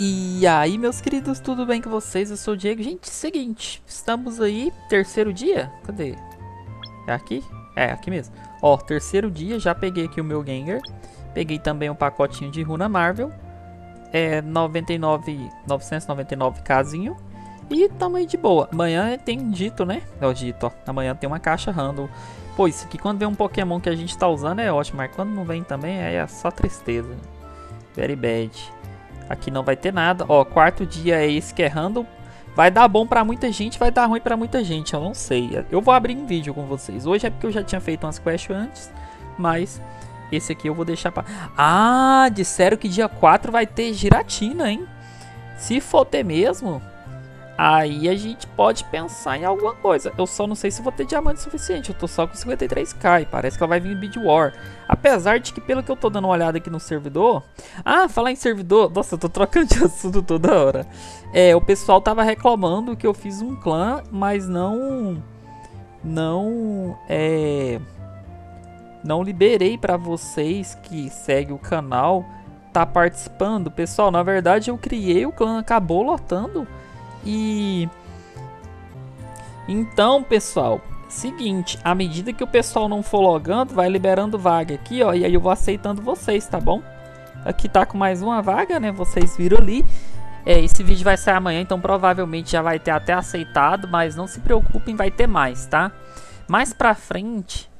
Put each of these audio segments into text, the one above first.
E aí, meus queridos, tudo bem com vocês? Eu sou o Diego. Gente, seguinte, estamos aí, terceiro dia? Cadê? É aqui? É, aqui mesmo. Ó, terceiro dia, já peguei aqui o meu Gengar. Peguei também um pacotinho de Runa Marvel. É 99, 999 casinho. E tamo aí de boa. Amanhã tem dito, né? É o dito, ó. Amanhã tem uma caixa random. Pô, isso aqui quando vem um Pokémon que a gente tá usando é ótimo. Mas quando não vem também é só tristeza. Very bad. Aqui não vai ter nada. Ó, quarto dia é esse que é random. Vai dar bom pra muita gente, vai dar ruim pra muita gente, eu não sei. Eu vou abrir um vídeo com vocês. Hoje é porque eu já tinha feito umas quests antes, mas esse aqui eu vou deixar pra... Ah, disseram que dia 4 vai ter giratina, hein? Se for ter mesmo, Aí a gente pode pensar em alguma coisa. Eu só não sei se vou ter diamante suficiente. Eu tô só com 53k e parece que ela vai vir Bid War. Apesar de que, pelo que eu tô dando uma olhada aqui no servidor... Ah, falar em servidor... Nossa, eu tô trocando de assunto toda hora. É, o pessoal tava reclamando que eu fiz um clã, mas não... Não... É... Não liberei pra vocês que seguem o canal tá participando. Pessoal, na verdade eu criei o clã, acabou lotando... E então, pessoal, seguinte, à medida que o pessoal não for logando, vai liberando vaga aqui, ó, e aí eu vou aceitando vocês, tá bom? Aqui tá com mais uma vaga, né? Vocês viram ali. É, esse vídeo vai sair amanhã, então provavelmente já vai ter até aceitado, mas não se preocupem, vai ter mais, tá? Mais pra frente,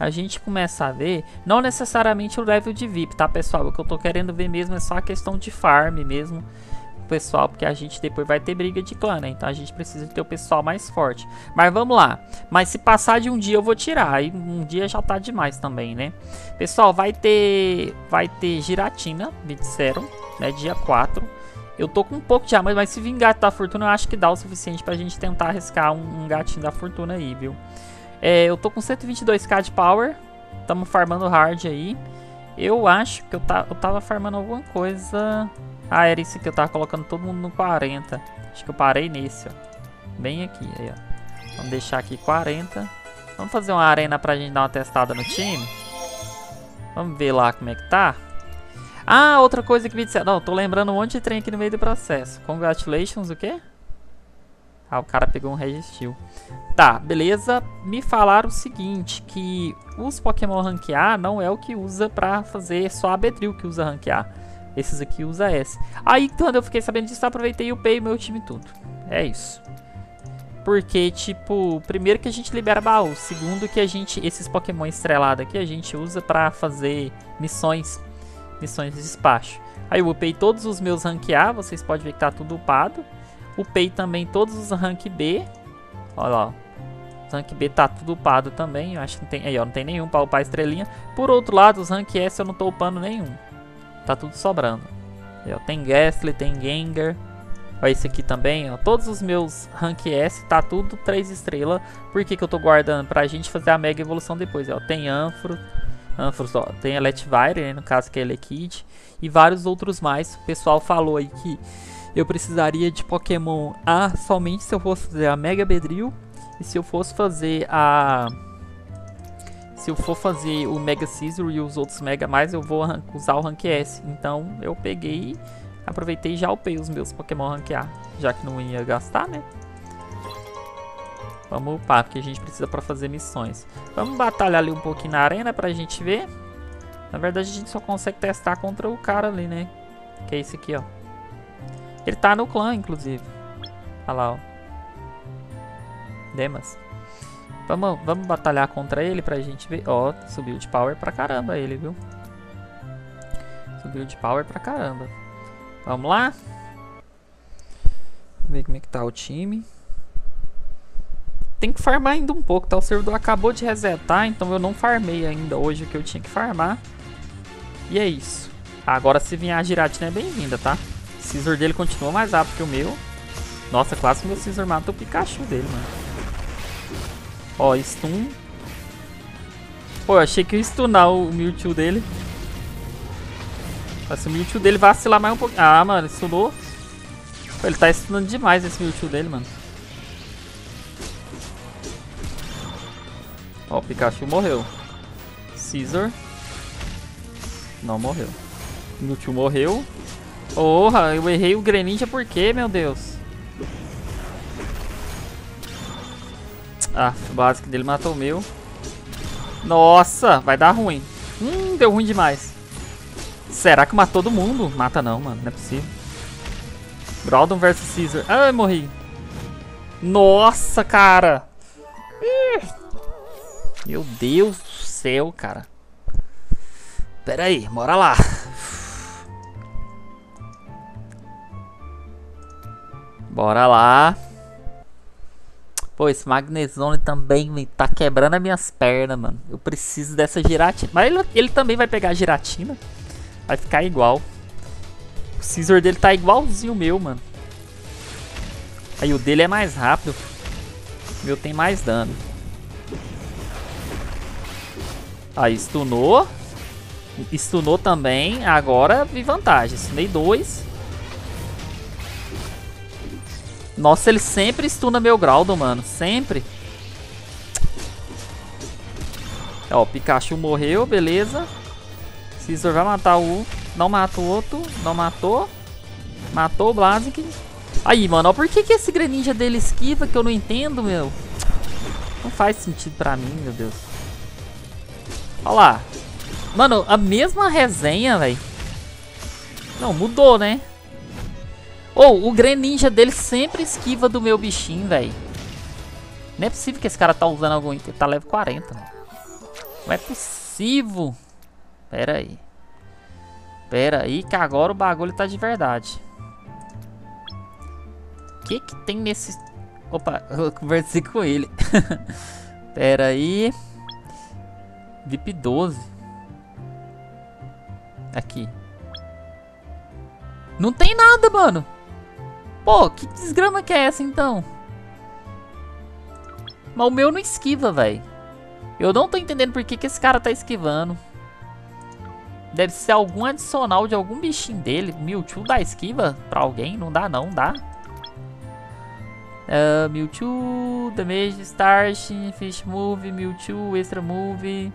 a gente começa a ver, não necessariamente o level de VIP, tá, pessoal? O que eu tô querendo ver mesmo é só a questão de farm mesmo pessoal, porque a gente depois vai ter briga de clã, né? Então a gente precisa ter o pessoal mais forte. Mas vamos lá. Mas se passar de um dia eu vou tirar. Aí um dia já tá demais também, né? Pessoal, vai ter vai ter giratina, me disseram, né? Dia 4. Eu tô com um pouco de diamante, mas se vir gato da fortuna eu acho que dá o suficiente pra gente tentar arriscar um, um gatinho da fortuna aí, viu? É, eu tô com 122k de power. Tamo farmando hard aí. Eu acho que eu, eu tava farmando alguma coisa... Ah, era isso que eu tava colocando todo mundo no 40. Acho que eu parei nesse, ó. Bem aqui, aí, ó. Vamos deixar aqui 40. Vamos fazer uma arena pra gente dar uma testada no time. Vamos ver lá como é que tá. Ah, outra coisa que me disseram. Não, tô lembrando um monte de trem aqui no meio do processo. Congratulations, o quê? Ah, o cara pegou um Registil. Tá, beleza. Me falaram o seguinte, que os Pokémon ranquear não é o que usa pra fazer só a Bedrill que usa ranquear. Esses aqui usa S. Aí quando eu fiquei sabendo disso, aproveitei e upei meu time tudo. É isso. Porque, tipo, primeiro que a gente libera baú. Segundo que a gente, esses Pokémon estrelados aqui, a gente usa pra fazer missões. Missões de despacho. Aí eu upei todos os meus rank A, vocês podem ver que tá tudo upado. Upei também todos os rank B. Olha lá, os rank B tá tudo upado também. Eu acho que não tem, aí, ó, não tem nenhum pra upar estrelinha. Por outro lado, os rank S eu não tô upando nenhum. Tá tudo sobrando. ó, tem Gastly, tem Gengar. Ó, esse aqui também, ó. Todos os meus Rank S tá tudo 3 estrelas. Por que, que eu tô guardando? Pra gente fazer a Mega Evolução depois, ó. Tem Anfro. Anfros, ó. Tem Electivire, né? No caso que é Elekid. E vários outros mais. O pessoal falou aí que eu precisaria de Pokémon A somente se eu fosse fazer a Mega Bedrill. E se eu fosse fazer a se eu for fazer o Mega Scizor e os outros Mega mais, eu vou usar o Rank S. Então eu peguei, aproveitei e já upei os meus Pokémon Rank A, já que não ia gastar, né? Vamos upar, porque a gente precisa para fazer missões. Vamos batalhar ali um pouquinho na arena pra gente ver. Na verdade a gente só consegue testar contra o cara ali, né? Que é esse aqui, ó. Ele tá no clã, inclusive. Olha lá, ó. Demas. Vamos, vamos batalhar contra ele pra gente ver. Ó, subiu de power pra caramba ele, viu? Subiu de power pra caramba. Vamos lá? Ver como é que tá o time. Tem que farmar ainda um pouco, tá? O servidor acabou de resetar, então eu não farmei ainda hoje o que eu tinha que farmar. E é isso. Agora se vier a giratina é bem-vinda, tá? O Scizor dele continua mais rápido que o meu. Nossa, quase meu Scizor mata o Pikachu dele, mano. Ó, stun. Pô, eu achei que ia stunar o Mewtwo dele. Mas se o Mewtwo dele vacilar mais um pouquinho. Ah, mano, stunou. Pô, ele tá stunando demais esse Mewtwo dele, mano. Ó, o Pikachu morreu. Caesar. Não morreu. Mewtwo morreu. Porra, eu errei o Greninja por quê, meu Deus? Ah, o básico dele matou o meu. Nossa, vai dar ruim. Hum, deu ruim demais. Será que matou todo mundo? Mata não, mano. Não é possível. Groudon versus Caesar. Ai, morri. Nossa, cara. Meu Deus do céu, cara. Pera aí, bora lá. Bora lá. Pô, esse Magnezone também tá quebrando as minhas pernas, mano. Eu preciso dessa giratina. Mas ele, ele também vai pegar a giratina. Vai ficar igual. O Scizor dele tá igualzinho o meu, mano. Aí o dele é mais rápido. O meu tem mais dano. Aí stunou. Stunou também. Agora vi vantagem. Stunei dois. Nossa, ele sempre stuna meu Groudon, mano. Sempre. Ó, o Pikachu morreu, beleza. Scizor vai matar o... Não mata o outro. Não matou. Matou o Blaziken. Aí, mano, ó, por que, que esse Greninja dele esquiva que eu não entendo, meu? Não faz sentido pra mim, meu Deus. Olha lá. Mano, a mesma resenha, velho. Não, mudou, né? Ou, oh, o Greninja dele sempre esquiva do meu bichinho, velho. Não é possível que esse cara tá usando algum item. Tá level 40, mano. Não é possível. Pera aí. Pera aí que agora o bagulho tá de verdade. O que que tem nesse... Opa, eu conversei com ele. Pera aí. VIP 12. Aqui. Não tem nada, mano. Pô, que desgrama que é essa então? Mas o meu não esquiva, velho. Eu não tô entendendo por que, que esse cara tá esquivando. Deve ser algum adicional de algum bichinho dele. Mewtwo dá esquiva pra alguém? Não dá não, dá? Uh, Mewtwo, Damage, Start, Finish Move, Mewtwo, Extra Move,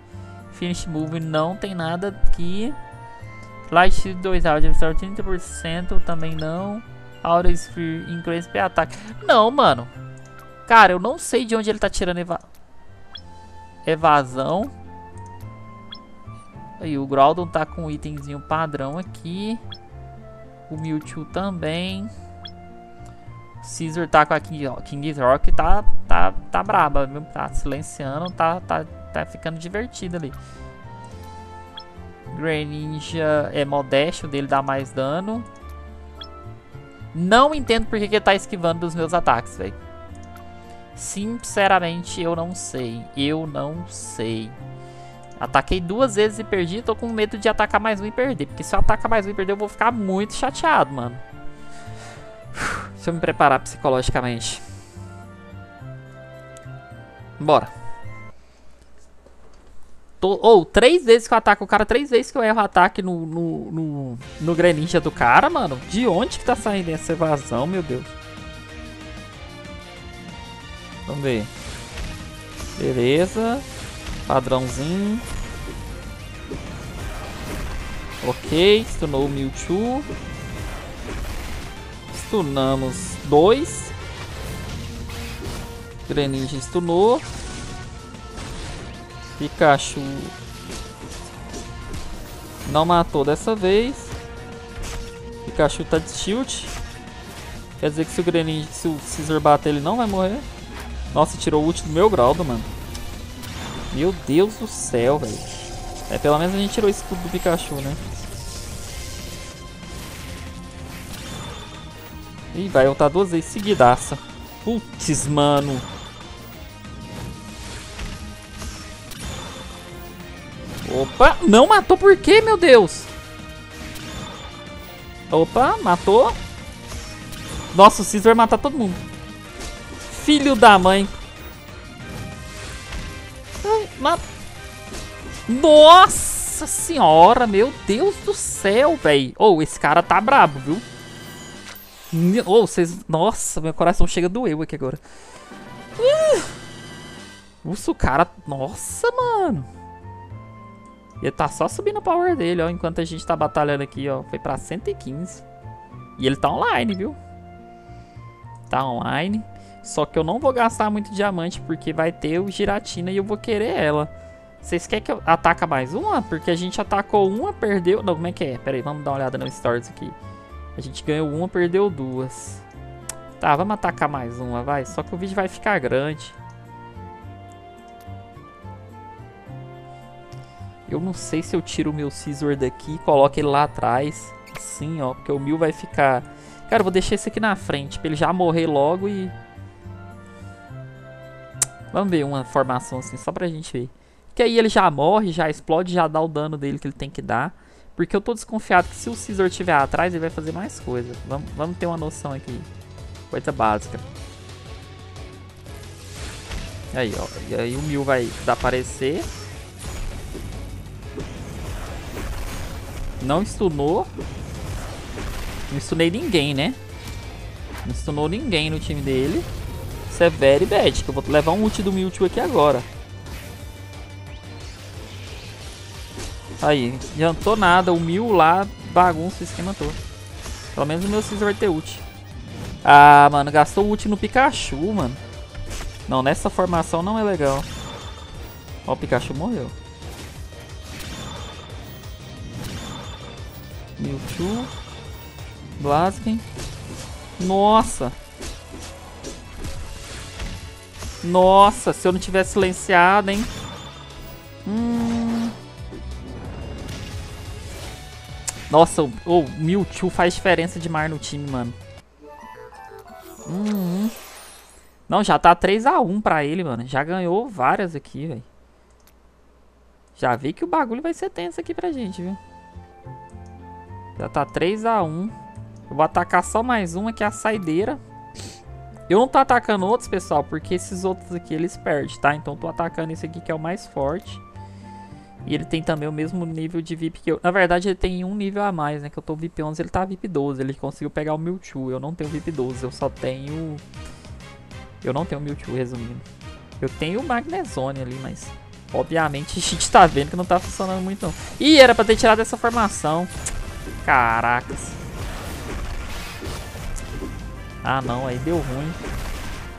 Finish Move, não tem nada aqui. Light Shield 2 Audio, 30%, também não. Aura Sphere, Increase P ataque. Não, mano. Cara, eu não sei de onde ele tá tirando eva... evasão. Aí, o Groudon tá com um itemzinho padrão aqui. O Mewtwo também. O Caesar tá com a King, King Rock tá, tá, tá braba, viu? Tá silenciando, tá, tá, tá ficando divertido ali. Greninja é modesto, dele dá mais dano. Não entendo por que, que ele tá esquivando dos meus ataques, velho. Sinceramente, eu não sei. Eu não sei. Ataquei duas vezes e perdi. Tô com medo de atacar mais um e perder. Porque se eu atacar mais um e perder, eu vou ficar muito chateado, mano. Deixa eu me preparar psicologicamente. Bora. Ou, três vezes que eu ataco o cara, três vezes que eu erro o ataque no, no, no, no Greninja do cara, mano. De onde que tá saindo essa evasão, meu Deus? Vamos ver. Beleza. Padrãozinho. Ok, stunou o Mewtwo. Stunamos dois. Greninja stunou. Pikachu não matou dessa vez. Pikachu tá de shield. Quer dizer que se o Greninja, se o Scizor bater, ele não vai morrer. Nossa, tirou o ult do meu Groudon, mano. Meu Deus do céu, velho. É, pelo menos a gente tirou o escudo do Pikachu, né? Ih, vai voltar duas vezes seguidaça. Putz, mano. Opa, não matou por quê, meu Deus? Opa, matou. Nossa, o Cis vai matar todo mundo. Filho da mãe. Ai, Nossa senhora, meu Deus do céu, velho. Ou oh, esse cara tá brabo, viu? Ou oh, vocês... Nossa, meu coração chega a doer aqui agora. Uh! Ufa, o cara... Nossa, mano. Ele tá só subindo o power dele, ó. Enquanto a gente tá batalhando aqui, ó. Foi pra 115. E ele tá online, viu? Tá online. Só que eu não vou gastar muito diamante porque vai ter o Giratina e eu vou querer ela. Vocês querem que eu ataca mais uma? Porque a gente atacou uma, perdeu... Não, como é que é? Pera aí, vamos dar uma olhada no stories aqui. A gente ganhou uma, perdeu duas. Tá, vamos atacar mais uma, vai. Só que o vídeo vai ficar grande. Eu não sei se eu tiro o meu Scissor daqui e coloco ele lá atrás. Assim, ó. Porque o Mil vai ficar... Cara, eu vou deixar esse aqui na frente. Pra ele já morrer logo e... Vamos ver uma formação assim, só pra gente ver. Que aí ele já morre, já explode, já dá o dano dele que ele tem que dar. Porque eu tô desconfiado que se o Scissor estiver atrás, ele vai fazer mais coisa. Vamos, vamos ter uma noção aqui. Coisa básica. Aí, ó. E aí o Mil vai desaparecer. Não stunou. Não stunei ninguém, né? Não stunou ninguém no time dele. Isso é very bad. Que eu vou levar um ult do Mewtwo aqui agora. Aí, adiantou nada. O Mil lá bagunça o esquema todo. Pelo menos o meu Caesar vai ter ult. Ah, mano, gastou ult no Pikachu, mano. Não, nessa formação não é legal. Ó, o Pikachu morreu. Mewtwo. Blaziken. Nossa. Nossa, se eu não tivesse silenciado, hein. Hum. Nossa, o, o Mewtwo faz diferença demais no time, mano. Hum. Não, já tá 3x1 pra ele, mano. Já ganhou várias aqui, velho. Já vi que o bagulho vai ser tenso aqui pra gente, viu? Já tá 3x1. Eu vou atacar só mais uma, que é a saideira. Eu não tô atacando outros, pessoal, porque esses outros aqui eles perdem, tá? Então tô atacando esse aqui que é o mais forte. E ele tem também o mesmo nível de VIP que eu. Na verdade, ele tem um nível a mais, né? Que eu tô VIP 11, ele tá VIP 12. Ele conseguiu pegar o Mewtwo. Eu não tenho VIP 12, eu só tenho... Eu não tenho Mewtwo, resumindo. Eu tenho o Magnezone ali, mas... Obviamente a gente tá vendo que não tá funcionando muito não. Ih, era pra ter tirado essa formação. Caracas. Ah, não. Aí deu ruim.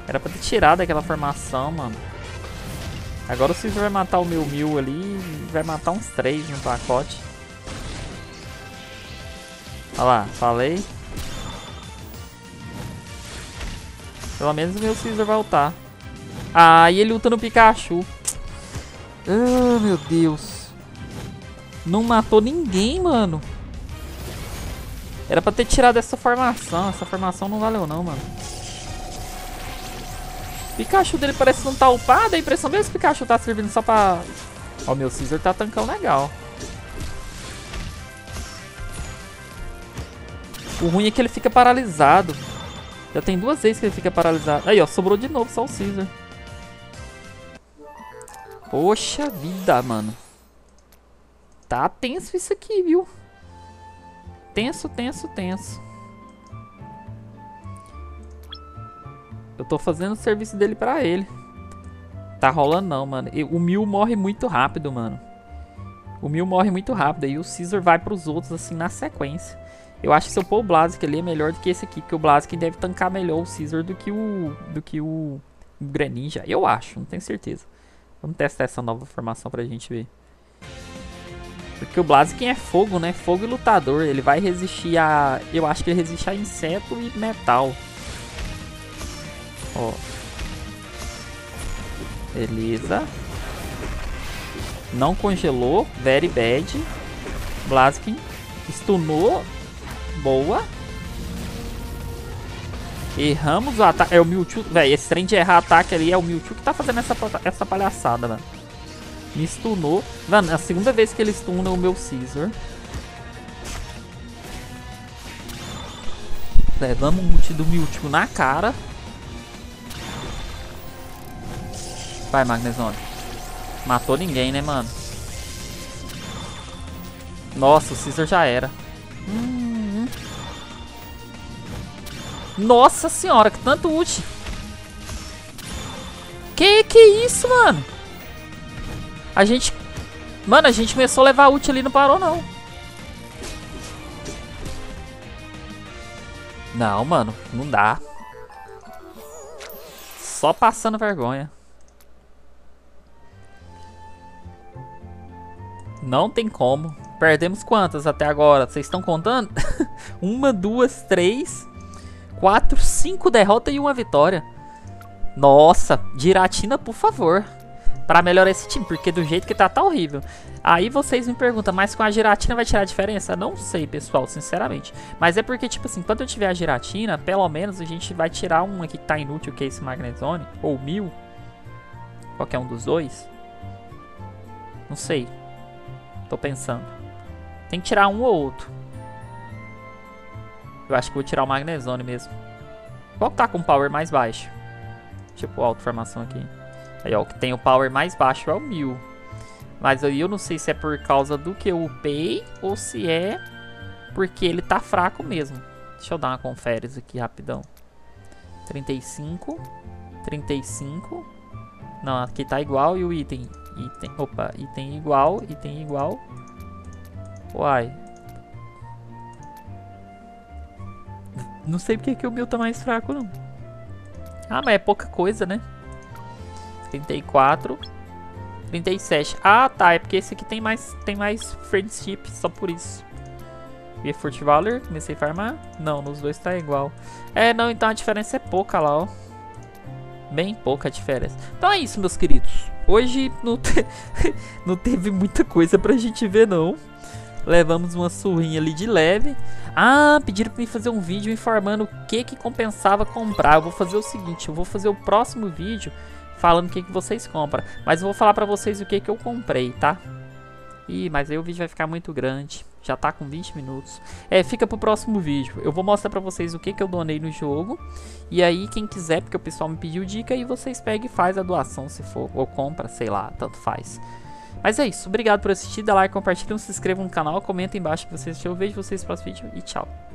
Era pra ter tirado aquela formação, mano. Agora o Caesar vai matar o meu mil ali vai matar uns três no pacote. Olha lá, falei. Pelo menos o meu Caesar vai ultar. Ah, e ele luta no Pikachu. Ah, meu Deus. Não matou ninguém, mano. Era pra ter tirado essa formação. Essa formação não valeu não, mano. Pikachu dele parece não tá upado. A impressão mesmo que o Pikachu tá servindo só pra... Ó, meu Caesar tá tancão legal. O ruim é que ele fica paralisado. Já tem duas vezes que ele fica paralisado. Aí, ó, sobrou de novo só o Caesar. Poxa vida, mano. Tá tenso isso aqui, viu? Tenso, tenso, tenso. Eu tô fazendo o serviço dele pra ele. Tá rolando não, mano. O Mil morre muito rápido, mano. O Mil morre muito rápido. E o Caesar vai pros outros, assim, na sequência. Eu acho que se eu pôr o Blaziken ali é melhor do que esse aqui. Porque o Blaziken deve tancar melhor o Caesar do que o... Do que o... O Greninja. Eu acho, não tenho certeza. Vamos testar essa nova formação pra gente ver. Porque o Blaziken é fogo, né? Fogo e lutador. Ele vai resistir a... Eu acho que ele resiste a inseto e metal. Ó. Beleza. Não congelou. Very bad. Blaziken. Stunou. Boa. Erramos o ataque. É o Mewtwo. Véi, esse trem de errar ataque ali é o Mewtwo que tá fazendo essa, essa palhaçada, mano. Me stunou. Mano, é a segunda vez que ele stuna o meu Caesar. Levamos um ult do Mewtwo na cara. Vai, Magnezone. Matou ninguém, né, mano? Nossa, o Caesar já era. Hum. Nossa senhora, que tanto ult. Que que é isso, mano? A gente... Mano, a gente começou a levar ult ali não parou, não. Não, mano, não dá. Só passando vergonha. Não tem como. Perdemos quantas até agora? Vocês estão contando? uma, duas, três, quatro, cinco derrotas e uma vitória. Nossa, Giratina, por favor. Pra melhorar esse time, porque do jeito que tá, tá horrível. Aí vocês me perguntam, mas com a Giratina vai tirar a diferença? Não sei, pessoal, sinceramente. Mas é porque, tipo assim, quando eu tiver a Giratina, pelo menos a gente vai tirar um aqui que tá inútil, que é esse Magnezone. Ou mil. Qualquer um dos dois. Não sei. Tô pensando. Tem que tirar um ou outro. Eu acho que vou tirar o Magnezone mesmo. Qual que tá com o power mais baixo? Tipo, auto-formação aqui. Aí, ó, o que tem o power mais baixo é o 1000. Mas aí eu não sei se é por causa do que eu upei ou se é porque ele tá fraco mesmo. Deixa eu dar uma conferes aqui rapidão. 35, 35. Não, aqui tá igual e o item Item, opa, item igual, item igual. Uai. Não sei porque que o meu tá mais fraco, não. Ah, mas é pouca coisa, né? 34. 37. Ah, tá. É porque esse aqui tem mais, tem mais friendship, só por isso. E Fort Valor, comecei a farmar. Não, nos dois tá igual. É, não, então a diferença é pouca lá, ó. Bem pouca diferença. Então é isso, meus queridos. Hoje não, te... não teve muita coisa pra gente ver, não. Levamos uma surrinha ali de leve. Ah, pediram pra mim fazer um vídeo informando o que que compensava comprar. Eu vou fazer o seguinte, eu vou fazer o próximo vídeo falando o que que vocês compram. Mas eu vou falar pra vocês o que que eu comprei, tá? Ih, mas aí o vídeo vai ficar muito grande. Já tá com 20 minutos. É, fica pro próximo vídeo. Eu vou mostrar pra vocês o que, que eu donei no jogo. E aí, quem quiser, porque o pessoal me pediu dica, aí vocês pegam e faz a doação se for. Ou compra, sei lá, tanto faz. Mas é isso. Obrigado por assistir. Dá like, compartilha, se inscreva no canal, comenta embaixo que vocês assistiu. Eu vejo vocês no próximo vídeo e tchau.